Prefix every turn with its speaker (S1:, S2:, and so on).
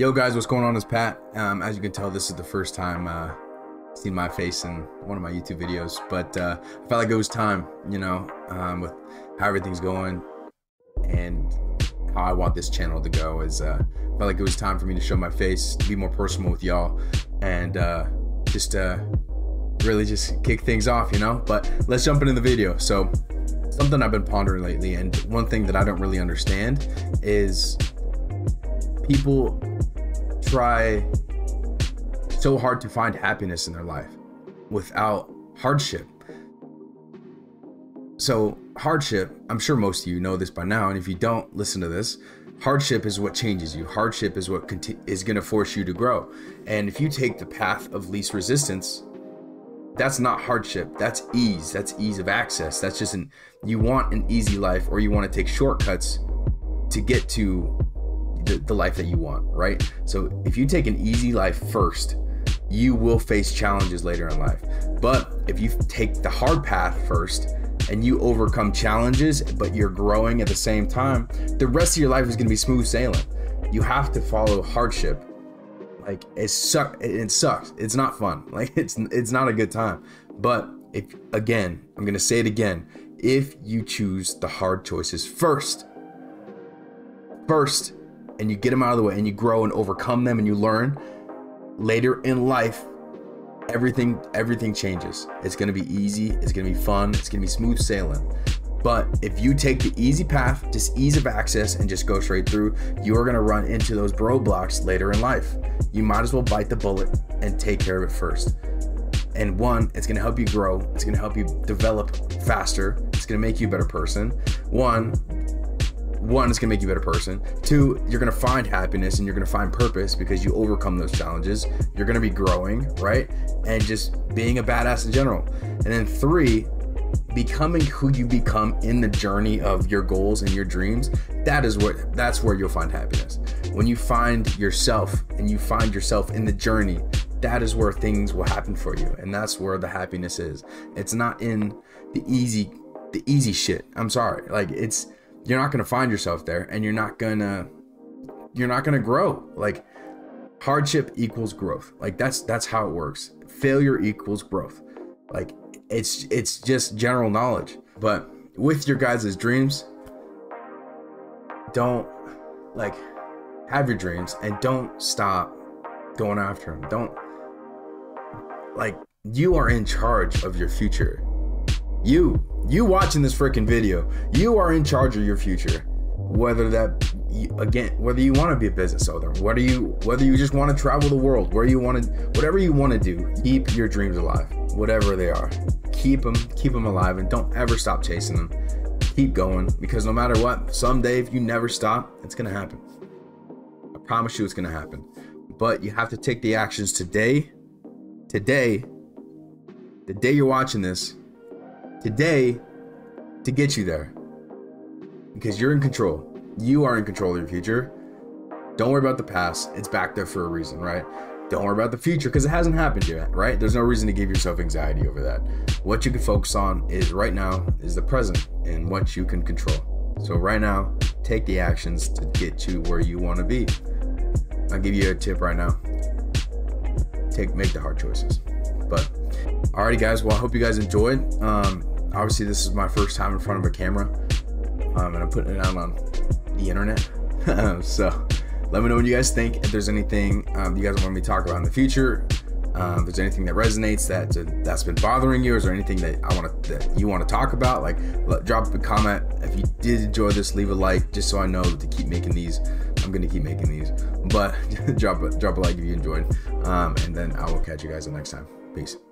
S1: Yo, guys, what's going on? It's Pat. Um, as you can tell, this is the first time uh, seen my face in one of my YouTube videos, but uh, I felt like it was time, you know, um, with how everything's going and how I want this channel to go. Is uh, I felt like it was time for me to show my face, be more personal with y'all, and uh, just uh, really just kick things off, you know. But let's jump into the video. So, something I've been pondering lately, and one thing that I don't really understand is people try so hard to find happiness in their life without hardship. So, hardship, I'm sure most of you know this by now, and if you don't listen to this, hardship is what changes you. Hardship is what conti- is going to force you to grow. And if you take the path of least resistance, that's not hardship. That's ease. That's ease of access. That's just an you want an easy life or you want to take shortcuts to get to the, the life that you want, right? So if you take an easy life first, you will face challenges later in life. But if you take the hard path first and you overcome challenges, but you're growing at the same time, the rest of your life is going to be smooth sailing. You have to follow hardship. Like it suck it sucks. It's not fun. Like it's it's not a good time. But if again, I'm going to say it again, if you choose the hard choices first, first and you get them out of the way and you grow and overcome them and you learn later in life everything everything changes. It's going to be easy it's going to be fun it's going to be smooth sailing. But if you take the easy path just ease of access and just go straight through you're going to run into those roadblocks later in life. You might as well bite the bullet and take care of it first. And one it's going to help you grow it's going to help you develop faster it's going to make you a better person. One one, it's gonna make you a better person. Two, you're gonna find happiness and you're gonna find purpose because you overcome those challenges. You're gonna be growing, right? And just being a badass in general. And then three, becoming who you become in the journey of your goals and your dreams that is what that's where you'll find happiness when you find yourself and you find yourself in the journey that is where things will happen for you and that's where the happiness is it's not in the easy the easy shit i'm sorry like it's you're not going to find yourself there and you're not going to you're not going to grow. Like hardship equals growth. Like that's that's how it works. Failure equals growth. Like it's it's just general knowledge. But with your guys' dreams don't like have your dreams and don't stop going after them don't like you are in charge of your future. You, you watching this freaking video, you are in charge of your future. Whether that again, whether you want to be a business owner, whether you whether you just want to travel the world, where you want to, whatever you want to do, keep your dreams alive, whatever they are. Keep them, keep them alive, and don't ever stop chasing them. Keep going because no matter what, someday if you never stop, it's gonna happen. I promise you, it's gonna happen. But you have to take the actions today. Today, the day you're watching this, today to get you there. Because you're in control. You are in control of your future. Don't worry about the past. It's back there for a reason, right? Don't worry about the future because it hasn't happened yet, right? There's no reason to give yourself anxiety over that. What you can focus on is right now is the present and what you can control. So right now, take the actions to get you where you want to be. I'll give you a tip right now. Take make the hard choices. But alrighty guys, well I hope you guys enjoyed. Um, obviously this is my first time in front of a camera um, and i'm putting it out on the internet so let me know what you guys think if there's anything um, you guys want me to talk about in the future um, if there's anything that resonates that that's been bothering you, or is there anything that I want to that you want to talk about? Like, let, drop a comment. If you did enjoy this, leave a like, just so I know to keep making these. I'm gonna keep making these, but drop a drop a like if you enjoyed, um, and then I will catch you guys the next time. Peace.